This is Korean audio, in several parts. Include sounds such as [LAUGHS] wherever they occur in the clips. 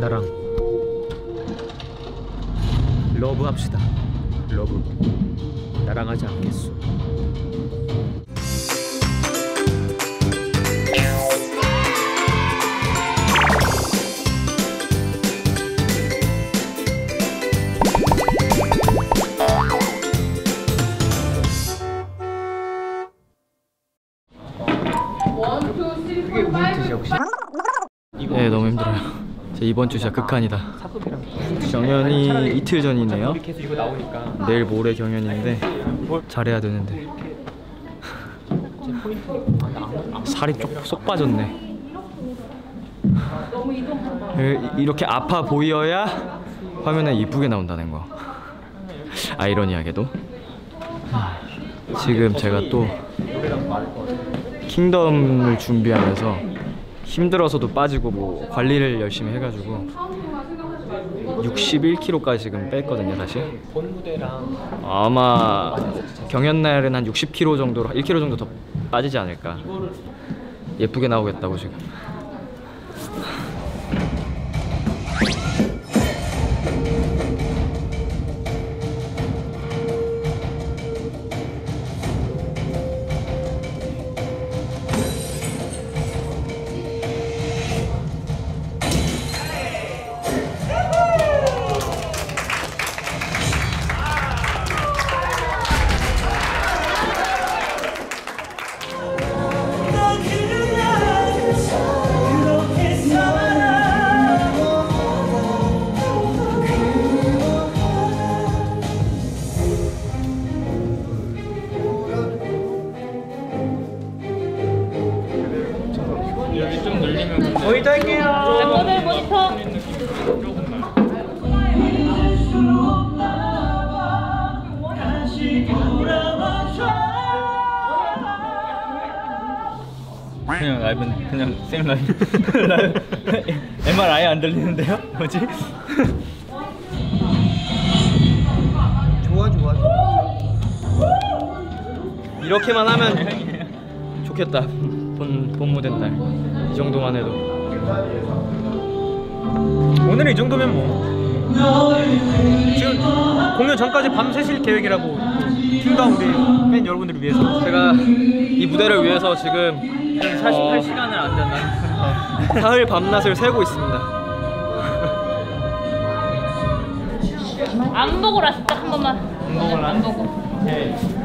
나랑 러브 합시다. 러브. 나랑 하지 않겠소. 네 너무 힘들어요. 제 이번 주 진짜 극한이다. 경연이 이틀 전이네요. 내일 모레 경연인데 잘해야 되는데 [LAUGHS] 살이 쪽쏙 빠졌네. 이- 이렇게 아파 보여야 화면에 이쁘게 나온다는 거. 아이러니하게도 지금 제가 또 킹덤을 준비하면서 힘들어서도 빠지고 뭐 관리를 열심히 해가지고 61kg까지 지금 뺐거든요 다시. 아마 경연 날은 한 60kg 정도로 1kg 정도 더 빠지지 않을까. 예쁘게 나오겠다고 지금 멤버들 모니터. 그냥 라이브 그냥 생 라이브. MR 아예 안 들리는데요? 뭐지? 좋아 좋아. 이렇게만 하면 [LAUGHS] 좋겠다 본, 본 무대 날이 정도만 해도. 오늘 이 정도면 뭐. 지금 공연 전까지 밤 새 실 계획이라고 팀과 우리 팬 여러분들을 위해서. 제가 이 무대를 위해서 지금 48시간을 안 된다. 사흘 밤낮을 새고 있습니다. 안 보고라 진짜 한 번만. 안 보고 난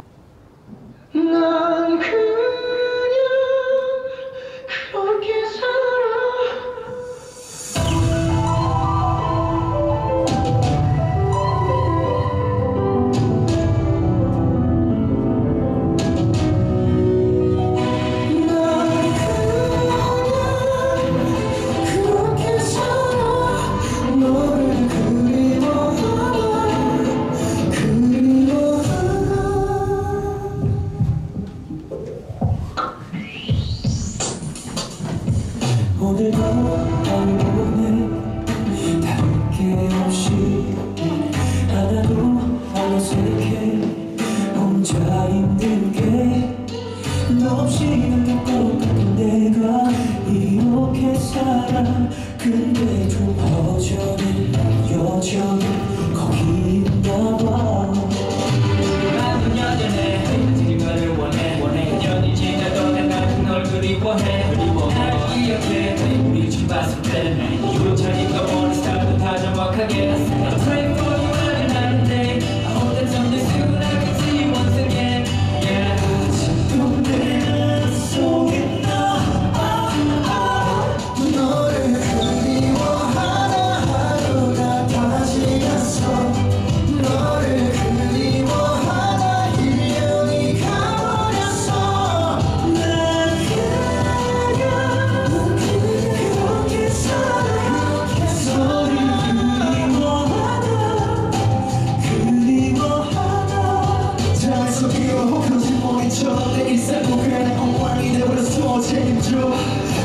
저내 인생 무게는 엉망이 되버렸어 책임져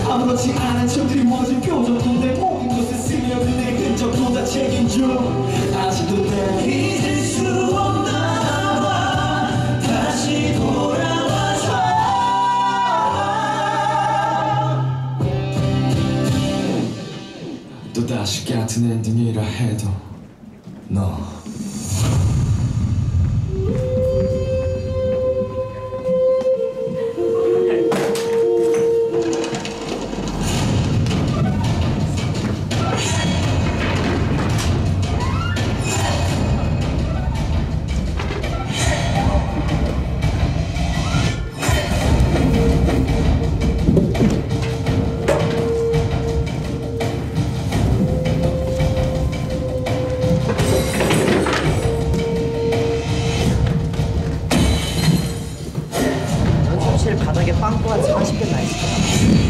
아무렇지 않은 척 드리워진 표정도 내 모든 것에 스며든 내 근접도 다 책임져 아직도 날 잊을 수 없나 봐. 다시 돌아와줘 또다시 같은 엔딩이라 해도 바닥에 빵꾸 한 40개 나. 너를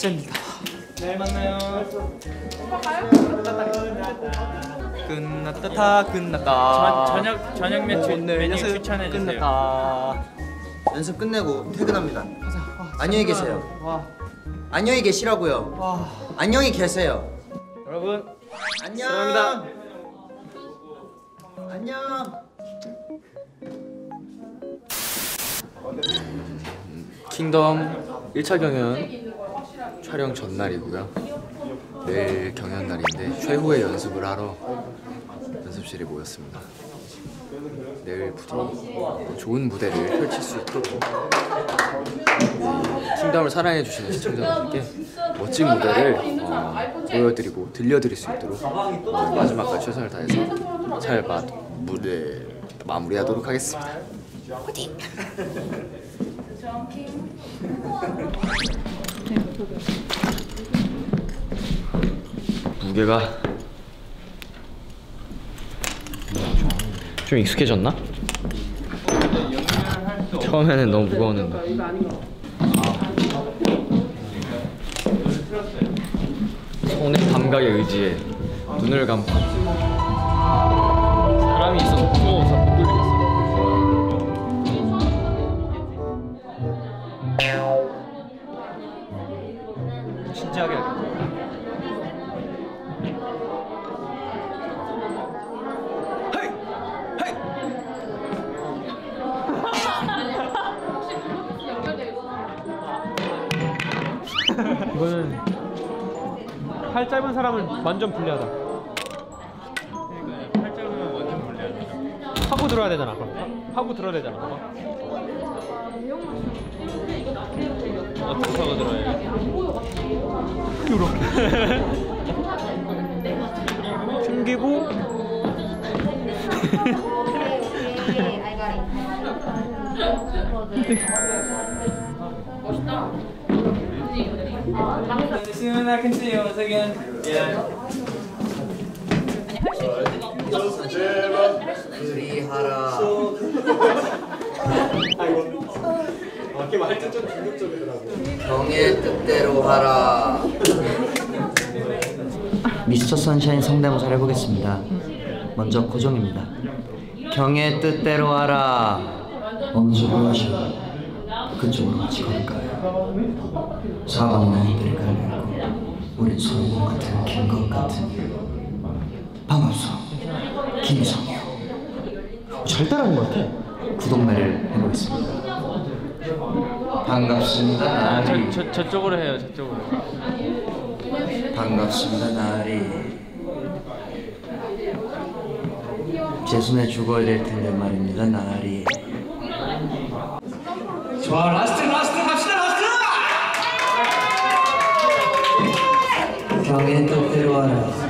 와 진짜 힘들다. 내일 만나요. 끝났다 다 끝났다. 저 녁 저녁 매출 메뉴 추천해 주세요. 끝났다. 연습 끝내고 퇴근합니다. 안녕히 계세요. 안녕히 계시라고요. 안녕히 계세요. 여러분 안녕. 사랑합니다. 안녕. 킹덤 1차 경연 촬영 전날이고요. 내일 경연 날인데 최후의 연습을 하러 연습실에 모였습니다. 내일 부디 좋은 무대를 펼칠 수 있도록 이 킹덤을 사랑해 주시는 시청자분들께 멋진 무대를 어, 보여드리고 들려드릴 수 있도록 마지막까지 최선을 다해서 잘 마, 무대 마무리하도록 하겠습니다. [LAUGHS] 무게가 좀 익숙해졌나? 처음에는 너무 무거웠는데. 손의 감각에 의지해 눈을 감고. 사람이 있어서 무서워서 팔 짧은 사람은 완전 불리하다. 팔 짧으면 완전 불리하다. 하고 들어야 되잖아. 그럼 하- 하고 들어야 되잖아. 어떻게 하고 들어야 이렇게. 숨기고 [LAUGHS] [LAUGHS] Soon I can see you once again. Yeah. 그리하라. 경의 뜻대로 하라. 미스터 선샤인 성대모사를 해보겠습니다. 먼저 고정입니다. 경의 뜻대로 하라. 어느 쪽으로 가시오? 그쪽으로 같이 걸을까요? 4번은 이들을 갈려고 우린 서로 같은 긴것 같은 반갑소 김희성이요. 잘 따라하는 것 같아. 구독매를 해보겠습니다. 반갑습니다 아, 나리. 저, 저, 저 쪽으로 해요, 저쪽으로. 반갑습니다 나리. 제 손에 죽어야 될 텐데 말입니다 나리. 좋아 라스트 라스트 갑시다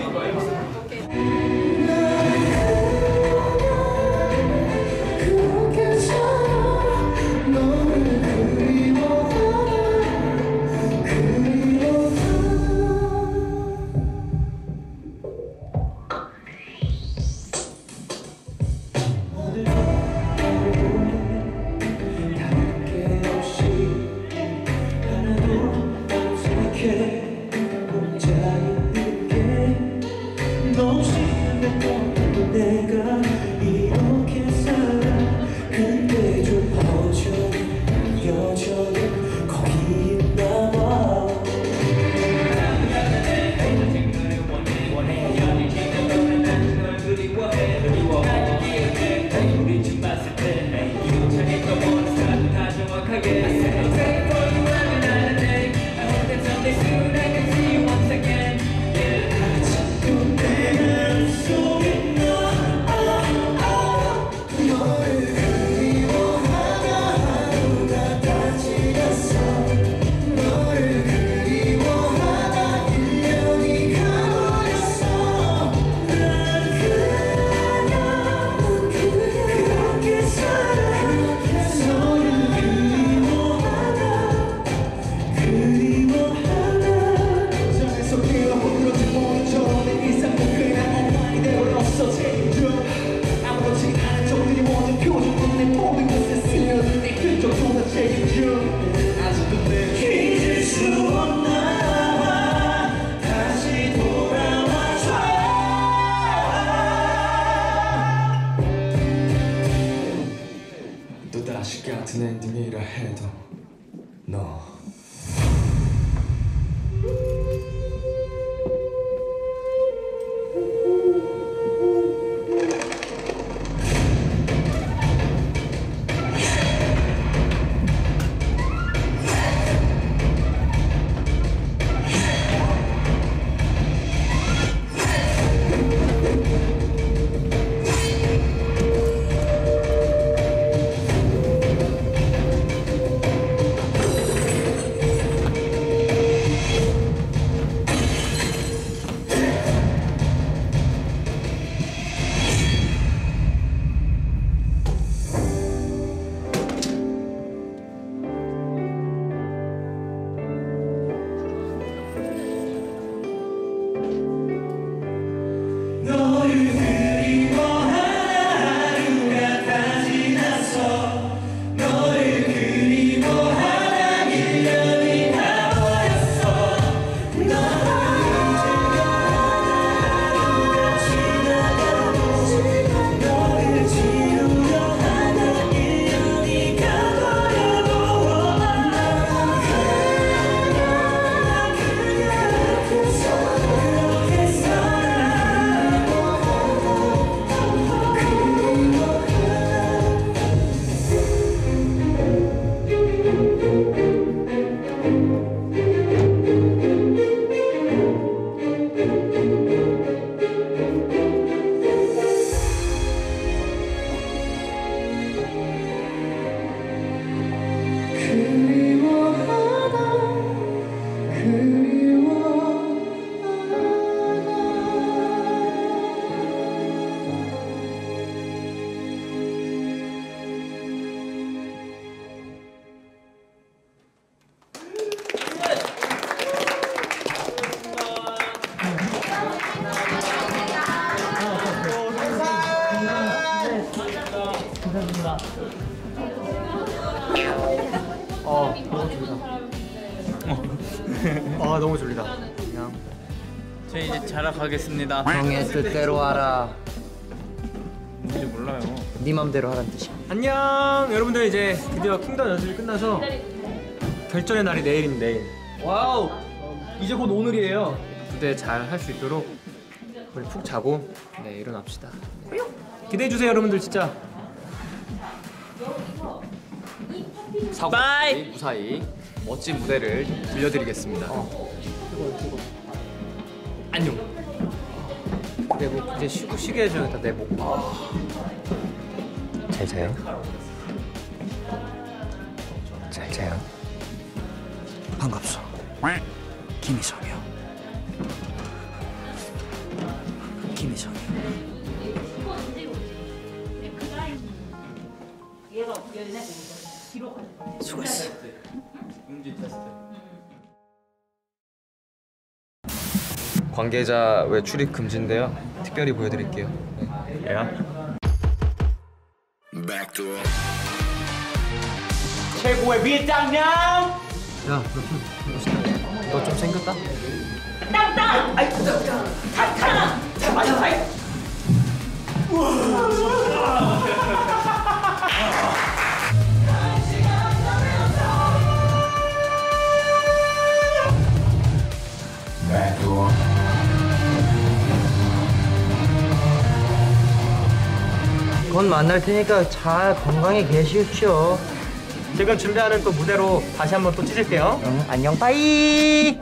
어 너무 졸리다 아 너무 졸리다 그냥 저희 이제 자러 가겠습니다. 경의 뜻대로 하라 뭔지 몰라요. 네 맘대로 하란 뜻이야 안녕 여러분들 이제 드디어 킹덤 연습이 끝나서 결전의 날이 내일입니다 내일 wow! 이제 곧 오늘이에요. 무대 잘할 수 있도록 우리 푹 자고 네 일어납시다. 기대해 주세요, 여러분들 진짜. 사고 없이 무사히 멋진 무대를 들려드리겠습니다. 안녕. 내목 이제 쉬고 쉬게 해줘야겠다, 내목. 잘 자요. 잘 자요. 반갑소. 김희성 수고했어. 관계자 외 출입 금지인데요. 특별히 보여드릴게요. 네. 최고의 밀당량. 야, 너좀 생겼다? 곧 만날 테니까 잘 건강히 계시오. 지금 준비하는 또 무대로 다시 한번 또 찢을게요. 응, 안녕, 빠이.